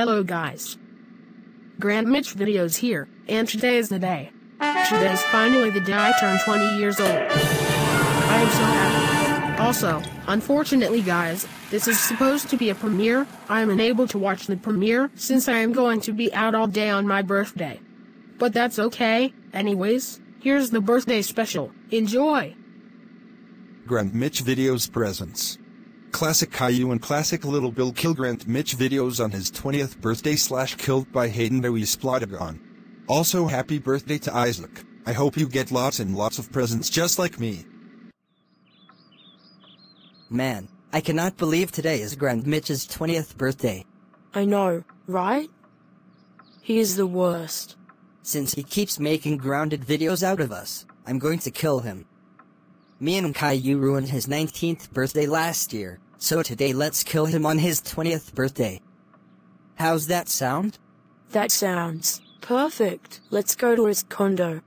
Hello guys. Grant Mitch Videos here, and today is the day. Today is finally the day I turn 20 years old. I am so happy. Also, unfortunately guys, this is supposed to be a premiere, I am unable to watch the premiere since I am going to be out all day on my birthday. But that's okay, anyways, here's the birthday special, enjoy! Grant Mitch Videos presents. Classic Caillou and Classic Little Bill kill Grant Mitch Videos on his 20th birthday slash killed by Hayden Dewey Splotagon. Also happy birthday to Isaac. I hope you get lots and lots of presents just like me. Man, I cannot believe today is Grant Mitch's 20th birthday. I know, right? He is the worst. Since he keeps making grounded videos out of us, I'm going to kill him. Me and Caillou ruined his 19th birthday last year, so today let's kill him on his 20th birthday. How's that sound? That sounds perfect. Let's go to his condo.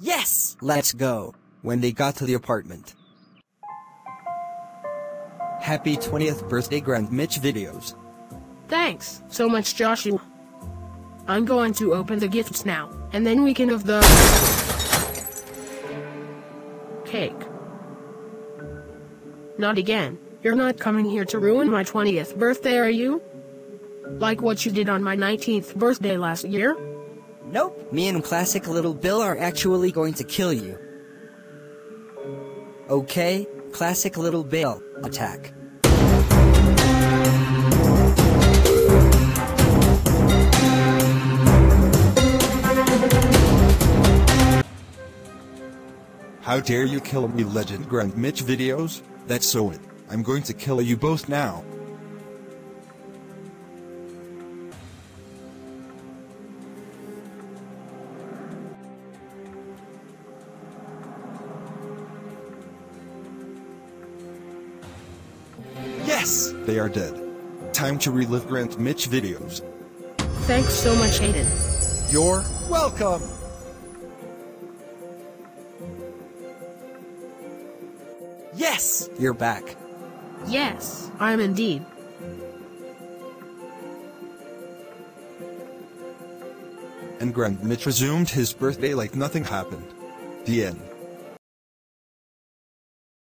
Yes! Let's go. When they got to the apartment. Happy 20th birthday Grant Mitch videos. Thanks so much Joshua. I'm going to open the gifts now, and then we can have the cake. Not again. You're not coming here to ruin my 20th birthday, are you? Like what you did on my 19th birthday last year? Nope. Me and Classic Little Bill are actually going to kill you. Okay, Classic Little Bill, attack. How dare you kill me legend Grant Mitch Videos? That's so it. I'm going to kill you both now. Yes! They are dead. Time to relive Grant Mitch videos. Thanks so much, Hayden. You're welcome! Yes! You're back. Yes, I am indeed. And Grant Mitch resumed his birthday like nothing happened. The end.